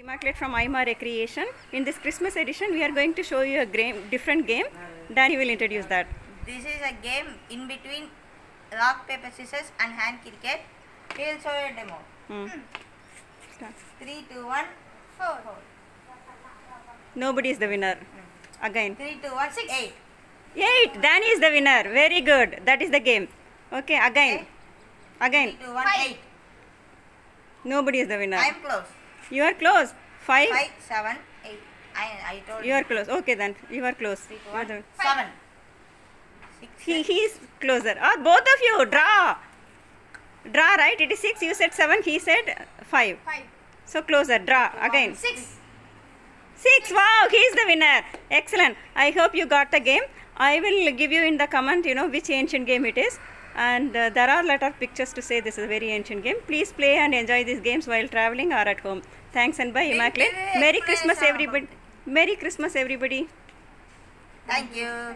Immaculate from IMA Recreation. In this Christmas edition, we are going to show you a game, different game. Danny will introduce that. This is a game in between rock, paper, scissors and hand cricket. We will show you a demo. Hmm. Start. 3, 2, 1, 4. Nobody is the winner. Again. 3, 2, 1, 6, 8. 8. Danny is the winner. Very good. That is the game. Okay, again. 3, Again. 2, 1, 8. Nobody is the winner. I am close. You are close. 5. 5, 7, 8. I, I told You You are close. Okay then. You are close. 3, 2, You are 1, the- 7. 6, He, he is closer. Ah, both of you. Draw. Draw, right? It is 6. You said 7. He said 5. 5. So closer. Draw. Again. 6. Six. Wow, he is the winner. Excellent. I hope you got the game. I will give you in the comment, you know, which ancient game it is. And uh, there are a lot of pictures to say this is a very ancient game. Please play and enjoy these games while traveling or at home. Thanks and bye, Immaculate. Merry Christmas, everybody. Merry Christmas, everybody. Thank you.